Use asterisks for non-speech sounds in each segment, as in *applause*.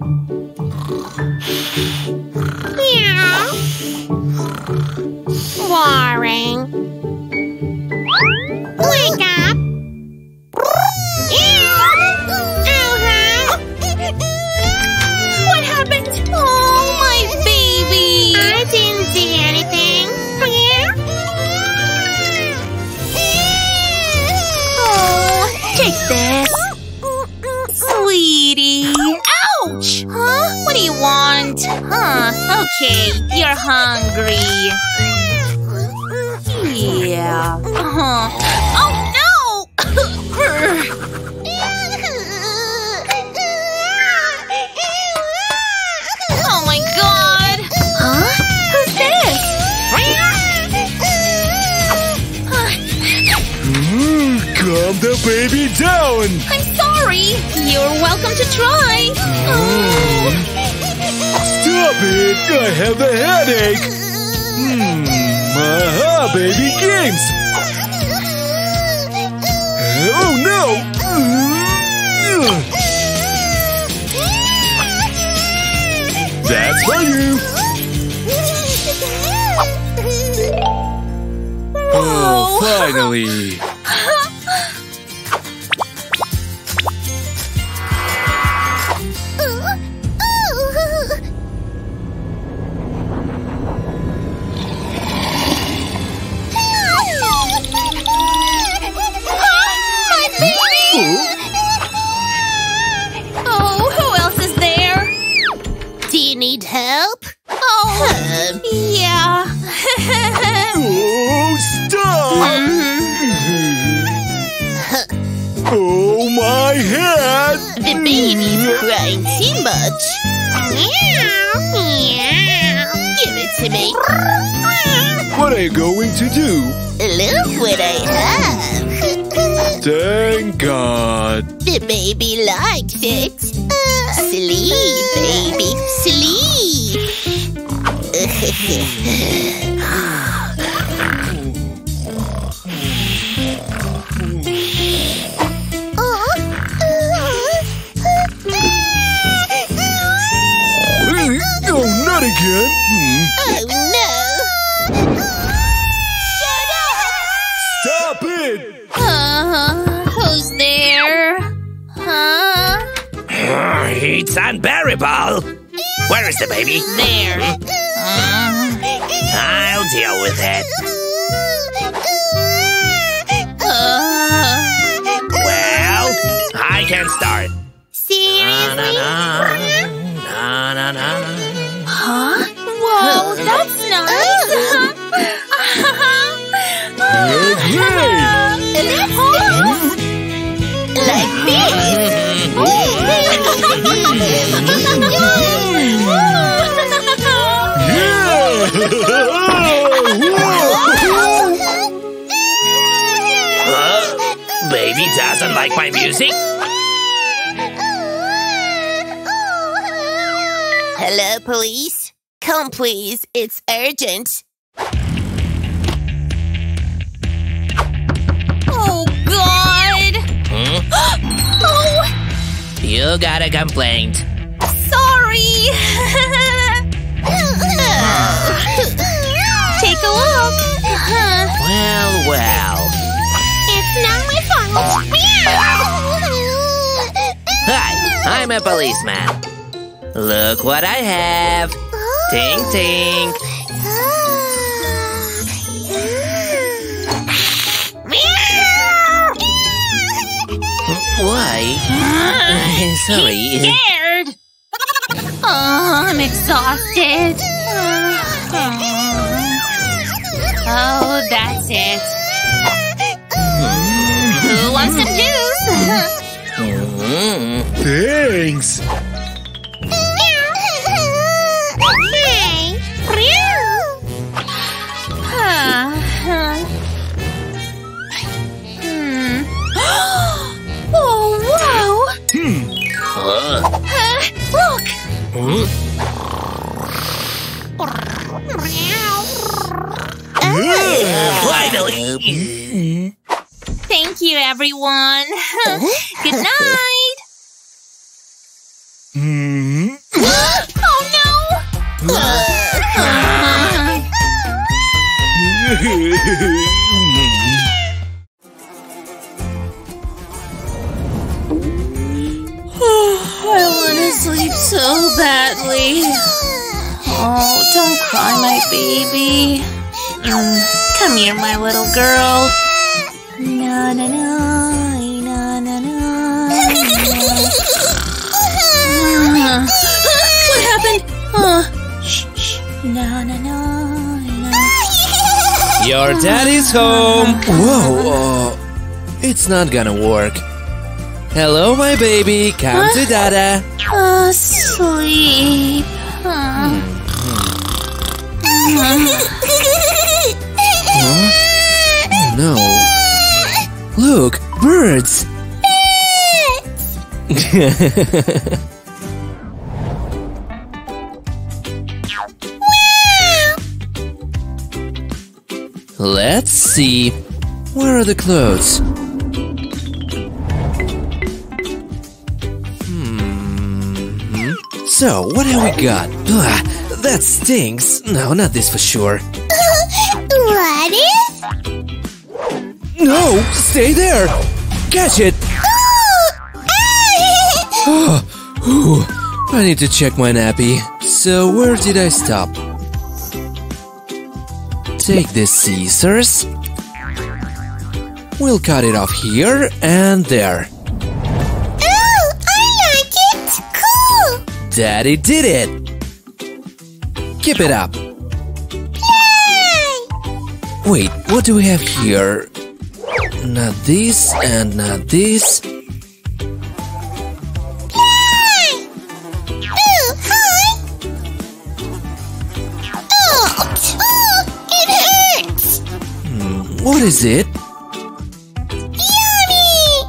Meow. Okay, you're hungry. Yeah. Uh-huh. Oh, no! oh my god! Huh? Who's Mm, calm the baby down. I'm sorry. You're welcome to try. Oh. It. I have a headache. Hmm. Aha, baby games. Oh no. That's for you. Oh, finally. To me. What are you going to do? Look what I have. Thank God. The baby likes it. Sleep, baby. Sleep. Oh, not again. Hmm. Where is the baby? There. Uh, I'll deal with it. Like my music? Hello, police? Come, please. It's urgent. Oh, God. Hmm? *gasps* oh, You got a complaint. sorry. *laughs* Take a look. Well, well. It's not my fault. Hi, I'm a policeman. Look what I have. Tink oh. tink. Why? Sorry. Scared. Oh, I'm exhausted. Oh, that's it. Who wants some juice? Mm. Thanks. everyone. Good night. *laughs* Mm-hmm. *gasps* Oh no! *laughs* I want to sleep so badly. Oh, don't cry, my baby. Mm, come here, my little girl. Na na na na na na. Uh, what happened? Uh, shh, shh. Na na na na. Your daddy's home. Whoa, uh, it's not gonna work. Hello, my baby. Come to Dada. Asleep. *laughs* Uh, No. Look, birds. *laughs* Let's see. Where are the clothes? Hmm. So, what have we got? Ugh, that stinks. No, not this for sure. *laughs* what is? No, stay there. Catch it. Ooh, I need to check my nappy. So, where did I stop? Take the scissors. We'll cut it off here and there. Oh, I like it. Cool. Daddy did it! Keep it up. Yay. Wait, what do we have here? Not this and not this. Oh, hi. Oh, it hurts. What is it? Yummy.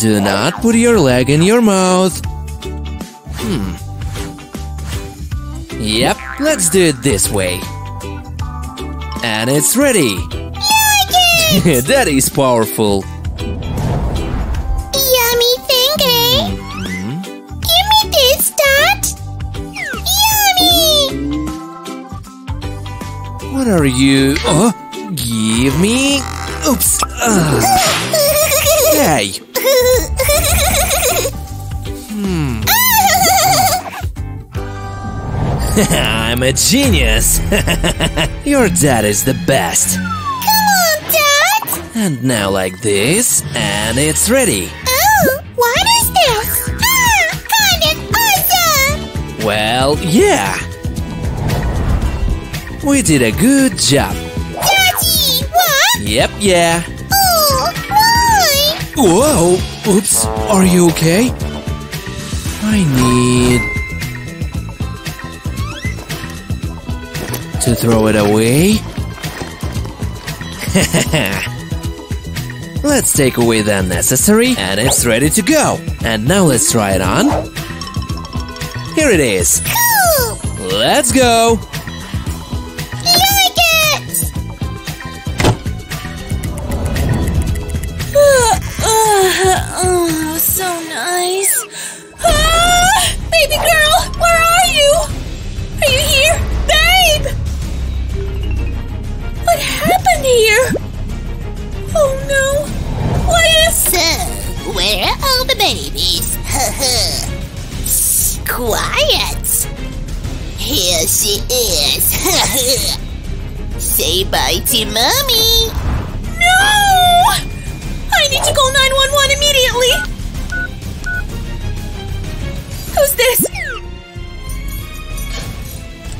Do not put your leg in your mouth. Hmm. Yep, let's do it this way. And it's ready. Like it. that is powerful. Yummy thingy. Eh? Give me this, Dad. Yummy. What are you? Oh, give me. Oops. Uh, ah, hey. Hmm. *laughs* I'm a genius. *laughs* Your dad is the best. Come on, Dad. And now like this, and it's ready. Oh, what is this? Ah, kind of awesome. Well, yeah. We did a good job. Daddy, what? Yep, yeah. Oh, why? Whoa! Oops, are you okay? I need to throw it away. *laughs* let's take away the unnecessary, and it's ready to go. And now let's try it on. Here it is. Cool. Let's go. Babies? *laughs* Quiet. Here she is. *laughs* Say bye to mommy. No! I need to call 911 immediately! Who's this?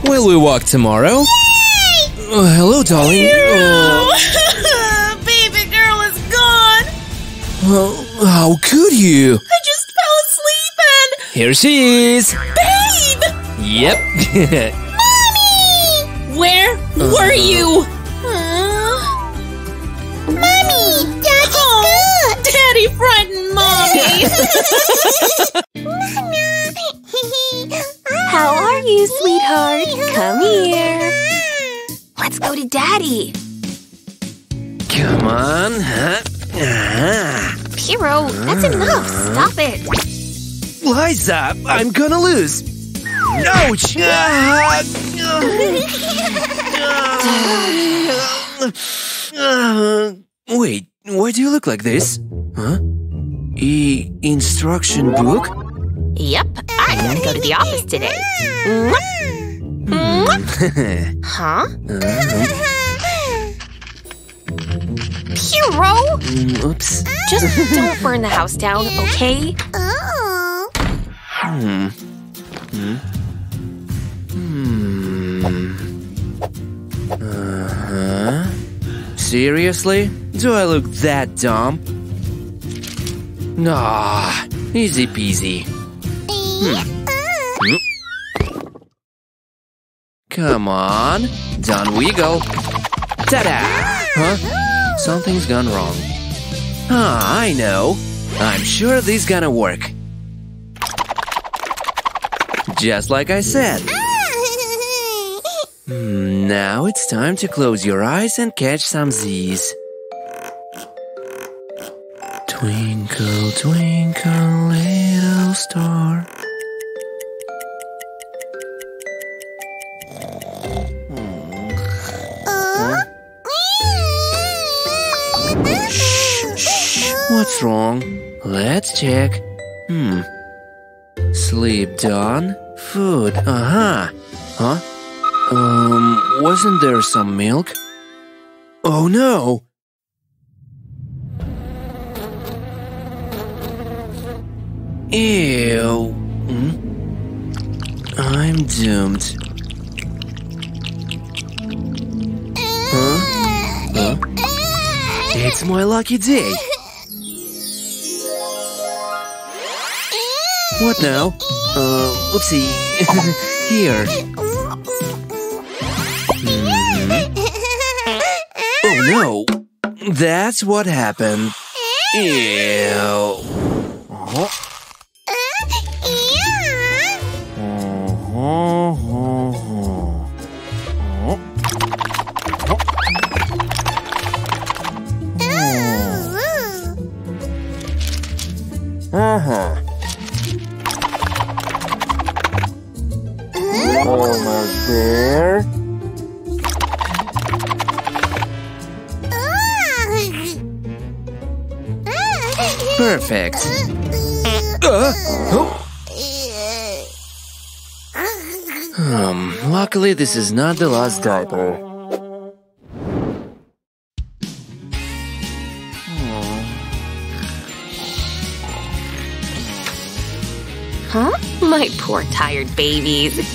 Will we walk tomorrow? Oh, hello, darling. Oh, *laughs* baby girl is gone! oh, how could you? I just fell asleep and... Here she is. Babe! Yep. *laughs* Mommy! Where were you? Mommy, Daddy's Oh, Daddy frightened mommy! *laughs* *laughs* How are you, sweetheart? Come here. Let's go to Daddy. Come on. Huh? Ah. Hero, that's enough. Stop it. Liza, I'm gonna lose. Ouch! *laughs* Wait, why do you look like this? Huh? E instruction book? Yep, I gotta go to the office today. *laughs* Mwah. Mwah. *laughs* Huh? Uh-huh. Hero! Mm, Oops. Just don't burn the house down, okay? Oh. Hmm. Hmm. Hmm. Uh-huh. Seriously? Do I look that dumb? Nah, easy peasy. Come on. Down we go. Ta-da! Huh? Something's gone wrong. Ah, I know. I'm sure this is gonna work. Just like I said. *laughs* Hmm, now it's time to close your eyes and catch some Z's. Twinkle, twinkle, little star. What's wrong? Let's check. Hmm. Sleep done. Food. Uh-huh. Huh? Um, wasn't there some milk? Oh no! Ew. Hmm? I'm doomed. Huh? Huh? It's my lucky day. What now? Uh, oopsie. *laughs* Here. Oh no! That's what happened. Ew. Uh-huh. Uh-huh. Um, luckily this is not the last diaper. Huh? My poor tired babies. *laughs*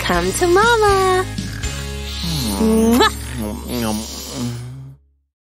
Come to mama. Um,